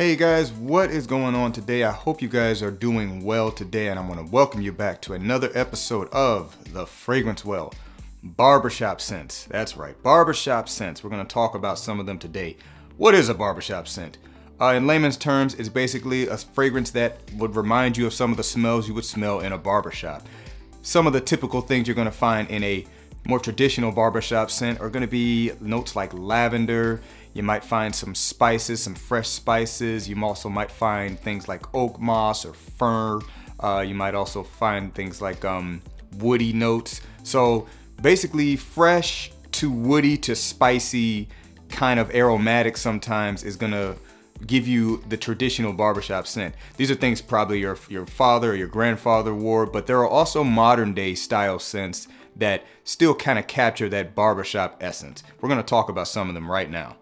Hey guys, what is going on today? I hope you guys are doing well today, and I'm going to welcome you back to another episode of The Fragrance Well Barbershop Scents. That's right, barbershop scents. We're going to talk about some of them today. What is a barbershop scent? Uh, in layman's terms, it's basically a fragrance that would remind you of some of the smells you would smell in a barbershop. Some of the typical things you're going to find in a more traditional barbershop scent are going to be notes like lavender. You might find some spices, some fresh spices. You also might find things like oak moss or fir. Uh, you might also find things like um, woody notes. So basically, fresh to woody to spicy, kind of aromatic sometimes is to give you the traditional barbershop scent. These are things probably your, your father or your grandfather wore, but there are also modern day style scents that still kind of capture that barbershop essence. We're gonna talk about some of them right now.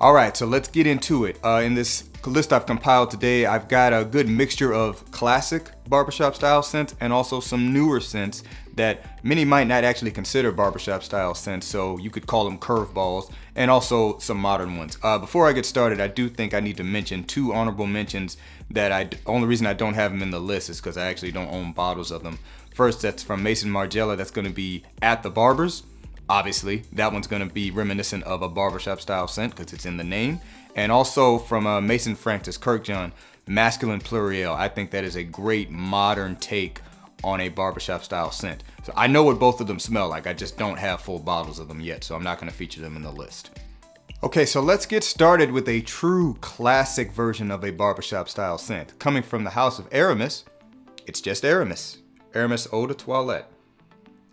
All right, so let's get into it. Uh, in this list I've compiled today, I've got a good mixture of classic barbershop style scents and also some newer scents that many might not actually consider barbershop style scents, so you could call them curveballs, and also some modern ones. Uh, before I get started, I do think I need to mention two honorable mentions that I, only reason I don't have them in the list is because I actually don't own bottles of them. First, that's from Maison Margiela, that's gonna be At the Barbers. Obviously, that one's gonna be reminiscent of a barbershop style scent because it's in the name. And also from uh, Maison Francis Kurkdjian, Masculine Pluriel. I think that is a great modern take on a barbershop style scent. So I know what both of them smell like, I just don't have full bottles of them yet, so I'm not gonna feature them in the list. Okay, so let's get started with a true classic version of a barbershop style scent. Coming from the house of Aramis, it's just Aramis. Aramis Eau de Toilette.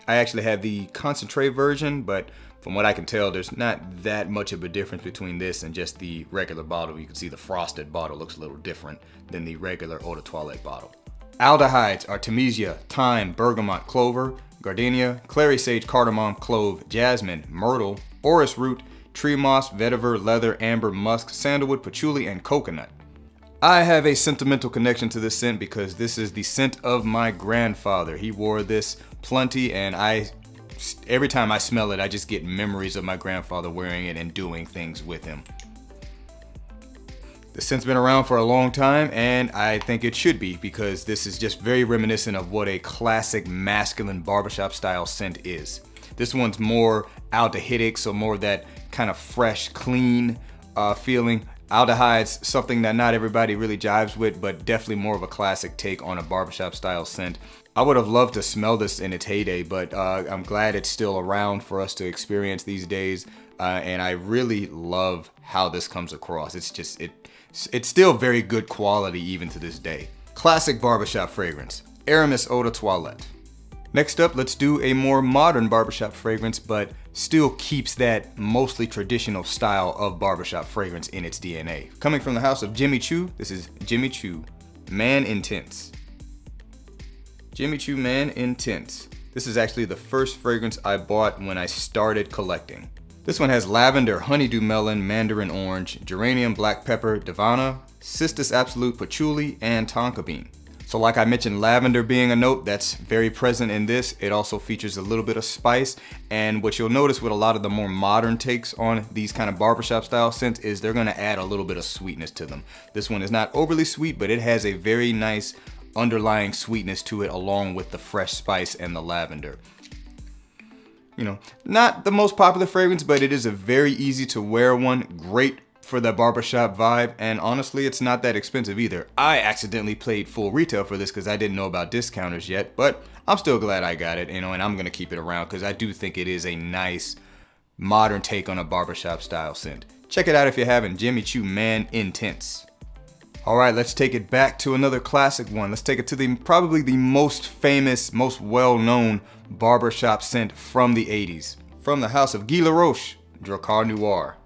I actually have the concentrate version, but from what I can tell, there's not that much of a difference between this and just the regular bottle. You can see the frosted bottle looks a little different than the regular eau de toilette bottle. Aldehydes Artemisia, thyme, bergamot, clover, gardenia, clary sage, cardamom, clove, jasmine, myrtle, orris root, tree moss, vetiver, leather, amber, musk, sandalwood, patchouli, and coconut. I have a sentimental connection to this scent because this is the scent of my grandfather. He wore this plenty and I every time I smell it, I just get memories of my grandfather wearing it and doing things with him. The scent's been around for a long time and I think it should be because this is just very reminiscent of what a classic masculine barbershop style scent is. This one's more aldehydic, so more of that kind of fresh, clean uh, feeling. Aldehydes, something that not everybody really jives with, but definitely more of a classic take on a barbershop style scent. I would have loved to smell this in its heyday, but uh, I'm glad it's still around for us to experience these days. Uh, and I really love how this comes across. It's just, it, it's still very good quality even to this day. Classic barbershop fragrance, Aramis Eau de Toilette. Next up, let's do a more modern barbershop fragrance, but still keeps that mostly traditional style of barbershop fragrance in its DNA. Coming from the house of Jimmy Choo, this is Jimmy Choo, Man Intense. Jimmy Choo Man Intense. This is actually the first fragrance I bought when I started collecting. This one has lavender, honeydew melon, mandarin orange, geranium black pepper, davana, cistus absolute patchouli, and tonka bean. So like I mentioned, lavender being a note that's very present in this. It also features a little bit of spice. And what you'll notice with a lot of the more modern takes on these kind of barbershop style scents is they're gonna add a little bit of sweetness to them. This one is not overly sweet, but it has a very nice underlying sweetness to it along with the fresh spice and the lavender. You know, not the most popular fragrance, but it is a very easy to wear one. Great for the barbershop vibe, and honestly, it's not that expensive either. I accidentally played full retail for this because I didn't know about discounters yet, but I'm still glad I got it, you know, and I'm gonna keep it around because I do think it is a nice modern take on a barbershop style scent. Check it out if you haven't, Jimmy Choo Man Intense. All right, let's take it back to another classic one. Let's take it to the probably the most famous, most well-known barbershop scent from the 80s. From the house of Guy Laroche, Drakkar Noir.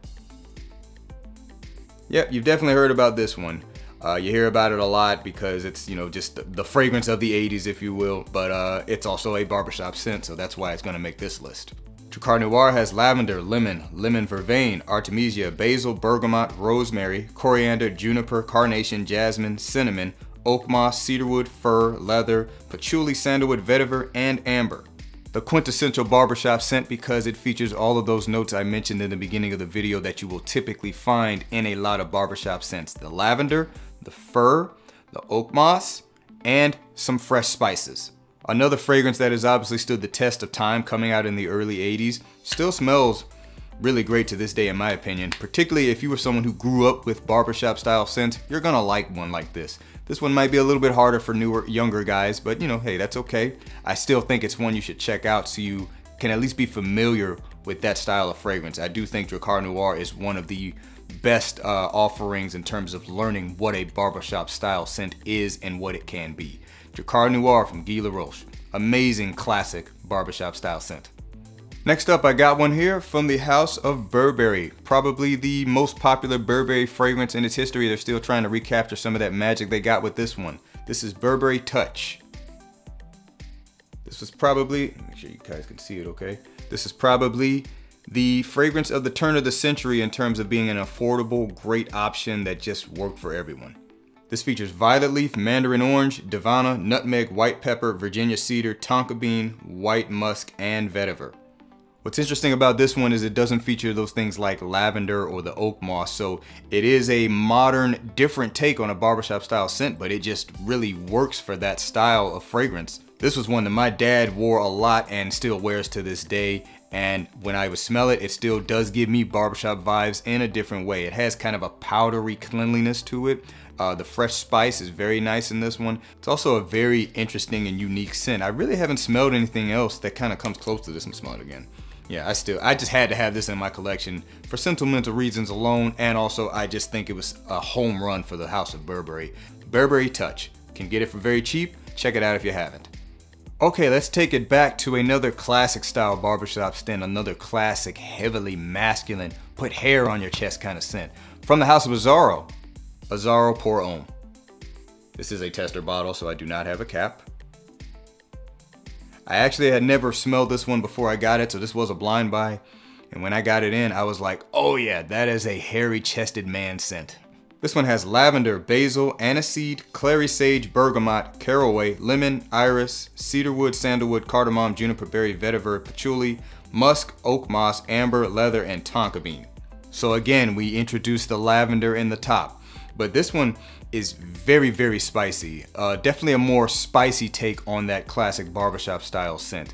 Yep, you've definitely heard about this one. Uh, you hear about it a lot because it's, you know, just the, fragrance of the 80s, if you will, but uh, it's also a barbershop scent, so that's why it's gonna make this list. Drakkar Noir has lavender, lemon, lemon vervain, artemisia, basil, bergamot, rosemary, coriander, juniper, carnation, jasmine, cinnamon, oak moss, cedarwood, fir, leather, patchouli, sandalwood, vetiver, and amber. The quintessential barbershop scent because it features all of those notes I mentioned in the beginning of the video that you will typically find in a lot of barbershop scents. The lavender, the fir, the oak moss, and some fresh spices. Another fragrance that has obviously stood the test of time coming out in the early 80s, still smells really great to this day in my opinion. Particularly if you were someone who grew up with barbershop style scents, you're gonna like one like this. This one might be a little bit harder for newer, younger guys, but you know, hey, that's okay. I still think it's one you should check out so you can at least be familiar with that style of fragrance. I do think Drakkar Noir is one of the best uh, offerings in terms of learning what a barbershop style scent is and what it can be. Drakkar Noir from Guy Laroche. Amazing classic barbershop style scent. Next up, I got one here from the House of Burberry. Probably the most popular Burberry fragrance in its history. They're still trying to recapture some of that magic they got with this one. This is Burberry Touch. This was probably, make sure you guys can see it okay. This is probably the fragrance of the turn of the century in terms of being an affordable, great option that just worked for everyone. This features violet leaf, mandarin orange, davana, nutmeg, white pepper, Virginia cedar, tonka bean, white musk, and vetiver. What's interesting about this one is it doesn't feature those things like lavender or the oak moss, so it is a modern, different take on a barbershop style scent, but it just really works for that style of fragrance. This was one that my dad wore a lot and still wears to this day, and when I would smell it, it still does give me barbershop vibes in a different way. It has kind of a powdery cleanliness to it. Uh, the fresh spice is very nice in this one. It's also a very interesting and unique scent. I really haven't smelled anything else that kind of comes close to this. and smell it again. Yeah, I still, I just had to have this in my collection for sentimental reasons alone, and also I just think it was a home run for the House of Burberry. Burberry Touch. Can get it for very cheap. Check it out if you haven't. Okay, let's take it back to another classic style barbershop scent, another classic, heavily masculine, put hair on your chest kind of scent. From the House of Azzaro, Azzaro Pour Homme. This is a tester bottle, so I do not have a cap. I actually had never smelled this one before I got it, so this was a blind buy. And when I got it in, I was like, oh yeah, that is a hairy chested man scent. This one has lavender, basil, aniseed, clary sage, bergamot, caraway, lemon, iris, cedarwood, sandalwood, cardamom, juniper berry, vetiver, patchouli, musk, oak moss, amber, leather, and tonka bean. So again, we introduced the lavender in the top. But this one is very, very spicy. Uh, definitely a more spicy take on that classic barbershop style scent.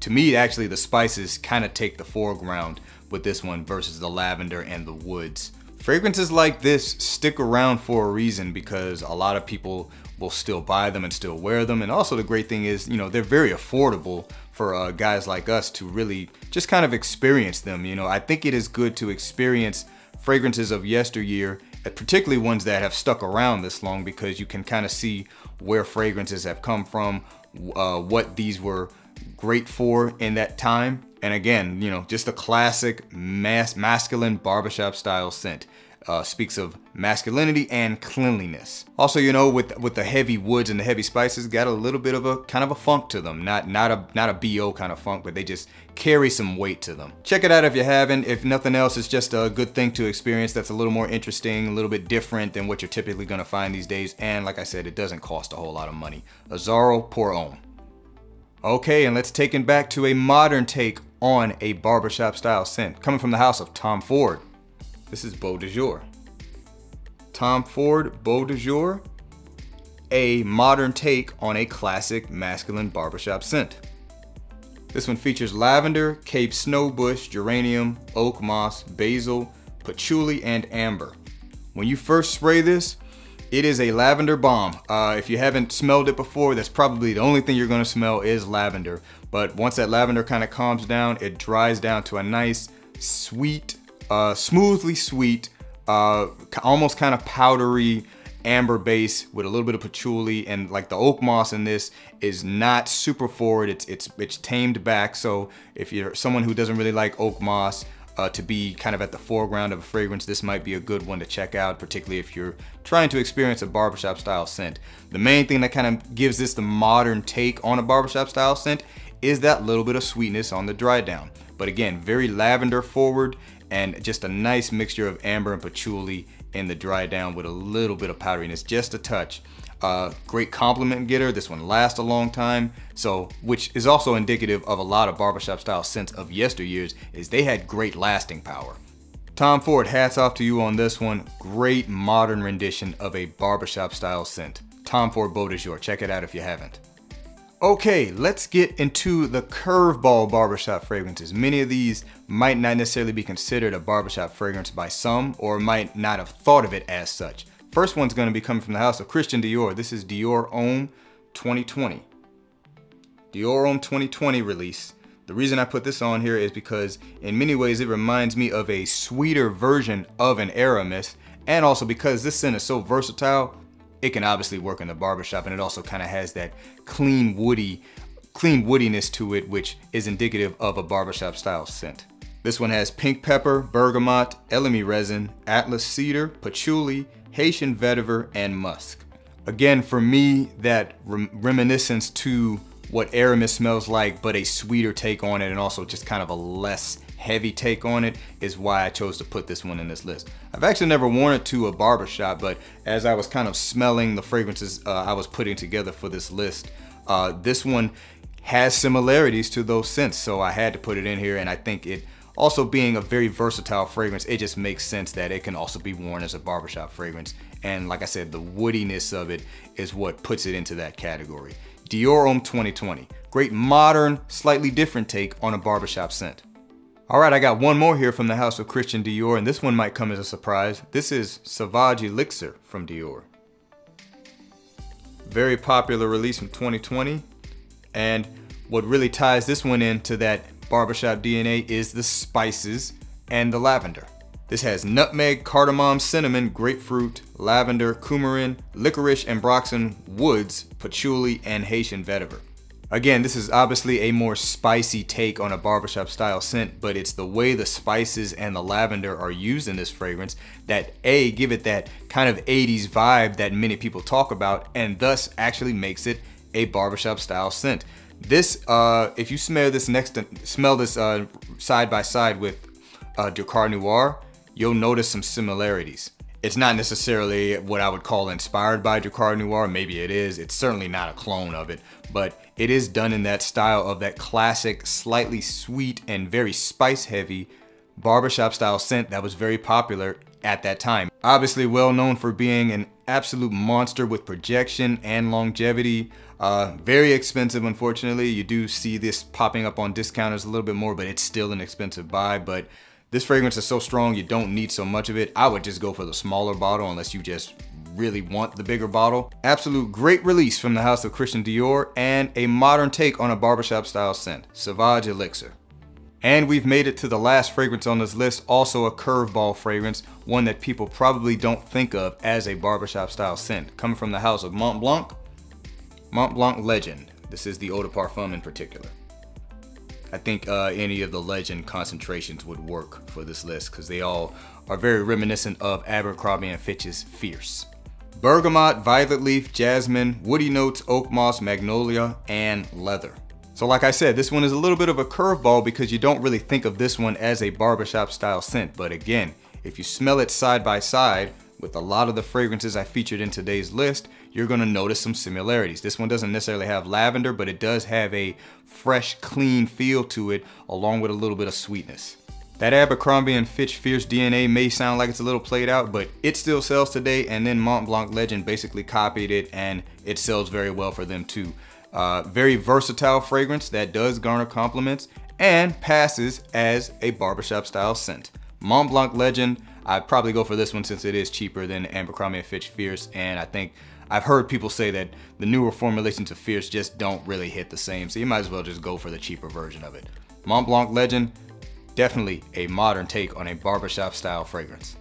To me, actually, the spices kind of take the foreground with this one versus the lavender and the woods. Fragrances like this stick around for a reason because a lot of people will still buy them and still wear them. And also the great thing is, you know, they're very affordable for uh, guys like us to really just kind of experience them. You know, I think it is good to experience fragrances of yesteryear particularly ones that have stuck around this long because you can kind of see where fragrances have come from, uh, what these were great for in that time. And again, you know, just a classic mass masculine barbershop style scent uh, speaks of masculinity and cleanliness. Also, you know, with with the heavy woods and the heavy spices, got a little bit of a kind of a funk to them. Not not a not a bo kind of funk, but they just carry some weight to them. Check it out if you haven't. If nothing else, it's just a good thing to experience. That's a little more interesting, a little bit different than what you're typically gonna find these days. And like I said, it doesn't cost a whole lot of money. Azzaro Pour Homme. Okay, and let's take it back to a modern take on a barbershop style scent coming from the house of Tom Ford. This is Beau de Jour. Tom Ford Beau de Jour, a modern take on a classic masculine barbershop scent. This one features lavender, Cape snowbush, geranium, oak moss, basil, patchouli, and amber. When you first spray this, it is a lavender bomb. Uh, if you haven't smelled it before, that's probably the only thing you're gonna smell is lavender. But once that lavender kind of calms down, it dries down to a nice, sweet, uh, smoothly sweet, uh, almost kind of powdery amber base with a little bit of patchouli and like the oak moss in this is not super forward. It's it's it's tamed back. So if you're someone who doesn't really like oak moss uh, to be kind of at the foreground of a fragrance, this might be a good one to check out, particularly if you're trying to experience a barbershop style scent. The main thing that kind of gives this the modern take on a barbershop style scent is that little bit of sweetness on the dry down. But again, very lavender forward and just a nice mixture of amber and patchouli in the dry down with a little bit of powderiness, just a touch. uh, great compliment getter. This one lasts a long time. So, which is also indicative of a lot of barbershop style scents of yesteryears, is they had great lasting power. Tom Ford, hats off to you on this one. Great modern rendition of a barbershop style scent. Tom Ford Beau de Jour. Check it out if you haven't. Okay, let's get into the curveball barbershop fragrances. Many of these might not necessarily be considered a barbershop fragrance by some or might not have thought of it as such. First one's gonna be coming from the house of Christian Dior. This is Dior Homme 2020. Dior Homme 2020 release. The reason I put this on here is because in many ways it reminds me of a sweeter version of an Aramis and also because this scent is so versatile, it can obviously work in the barbershop and it also kind of has that clean woody clean woodiness to it which is indicative of a barbershop style scent. This one has pink pepper, bergamot, elemi resin, atlas cedar, patchouli, Haitian vetiver, and musk. Again, for me, that rem reminiscence to what Aramis smells like, but a sweeter take on it and also just kind of a less heavy take on it is why I chose to put this one in this list. I've actually never worn it to a barbershop, but as I was kind of smelling the fragrances uh, I was putting together for this list, uh, this one has similarities to those scents, so I had to put it in here, and I think it also being a very versatile fragrance, it just makes sense that it can also be worn as a barbershop fragrance. And like I said, the woodiness of it is what puts it into that category. Dior Homme 2020. Great modern, slightly different take on a barbershop scent. All right, I got one more here from the house of Christian Dior, and this one might come as a surprise. This is Sauvage Elixir from Dior. Very popular release from 2020. And what really ties this one into that barbershop DNA is the spices and the lavender. This has nutmeg, cardamom, cinnamon, grapefruit, lavender, coumarin, licorice, ambroxan, woods, patchouli, and Haitian vetiver. Again, this is obviously a more spicy take on a barbershop style scent, but it's the way the spices and the lavender are used in this fragrance that A, give it that kind of 80s vibe that many people talk about, and thus actually makes it a barbershop style scent. This, uh, if you smell this next, smell this uh, side by side with uh, Drakkar Noir, you'll notice some similarities. It's not necessarily what I would call inspired by Drakkar Noir, maybe it is. It's certainly not a clone of it, but it is done in that style of that classic, slightly sweet and very spice heavy barbershop style scent that was very popular at that time. Obviously well known for being an absolute monster with projection and longevity. Uh, very expensive, unfortunately. You do see this popping up on discounters a little bit more, but it's still an expensive buy. But this fragrance is so strong, you don't need so much of it. I would just go for the smaller bottle unless you just really want the bigger bottle. Absolute great release from the house of Christian Dior and a modern take on a barbershop style scent, Sauvage Elixir. And we've made it to the last fragrance on this list, also a curveball fragrance, one that people probably don't think of as a barbershop style scent, coming from the house of Mont Blanc, Mont Blanc Legend. This is the Eau de Parfum in particular. I think uh, any of the Legend concentrations would work for this list because they all are very reminiscent of Abercrombie & Fitch's Fierce. Bergamot, violet leaf, jasmine, woody notes, oak moss, magnolia, and leather. So like I said, this one is a little bit of a curveball because you don't really think of this one as a barbershop style scent. But again, if you smell it side by side with a lot of the fragrances I featured in today's list, you're gonna notice some similarities. This one doesn't necessarily have lavender, but it does have a fresh, clean feel to it, along with a little bit of sweetness. That Abercrombie & Fitch Fierce DNA may sound like it's a little played out, but it still sells today, and then Mont Blanc Legend basically copied it, and it sells very well for them too. Uh, very versatile fragrance that does garner compliments and passes as a barbershop style scent. Mont Blanc Legend, I'd probably go for this one since it is cheaper than Abercrombie & Fitch Fierce, and I think I've heard people say that the newer formulations of Fierce just don't really hit the same, so you might as well just go for the cheaper version of it. Mont Blanc Legend, definitely a modern take on a barbershop style fragrance.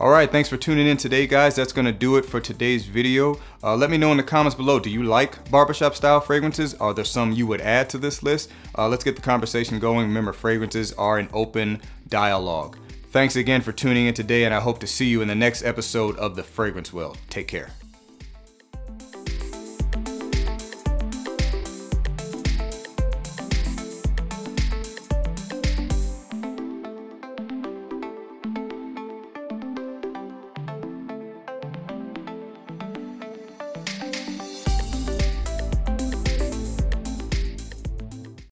Alright, thanks for tuning in today guys. That's to do it for today's video. Uh, let me know in the comments below, do you like barbershop style fragrances? Are there some you would add to this list? Uh, let's get the conversation going. Remember, fragrances are an open dialogue. Thanks again for tuning in today and I hope to see you in the next episode of The Fragrance Well. Take care.